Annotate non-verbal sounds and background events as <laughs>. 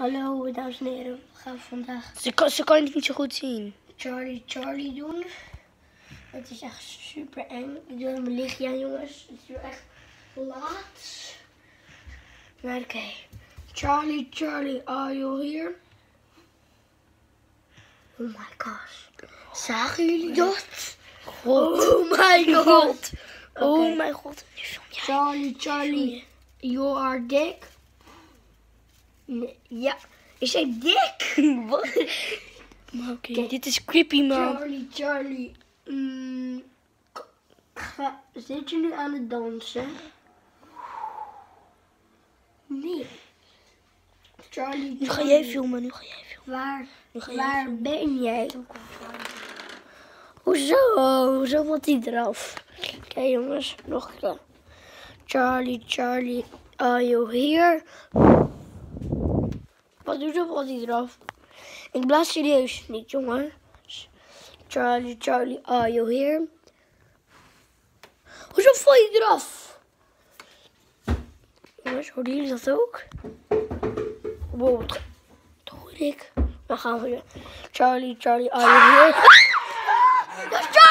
Hallo dames en heren, we gaan vandaag Ze kan, ze kan het niet zo goed zien. Charlie Charlie doen. Het is echt super eng. Ik doe mijn lichtje aan jongens. Het is nu echt laat. Maar oké. Charlie Charlie, are you here? Oh my gosh. Zagen jullie dat? God. Oh my <laughs> god. Oh mijn god. Charlie Charlie, you are dik. Nee, ja. Is hij dik? <laughs> Oké, dit is creepy man. Charlie, Charlie. mm, ga, zit je nu aan het dansen? Nee. Charlie, Nu ga jij filmen, nu ga jij filmen. Waar, jij waar filmen. ben jij? Hoezo? Hoezo valt hij eraf? Oké jongens, nog een keer. Charlie, Charlie, are you here? Wat doet zo valt hij eraf? Ik blaas serieus niet jongens. Charlie, Charlie, are you here? Hoezo val je eraf? Jongens, hoorden jullie dat ook? Wow, wat dat hoor ik. Dan gaan we weer. Charlie, Charlie, are you here? Dat is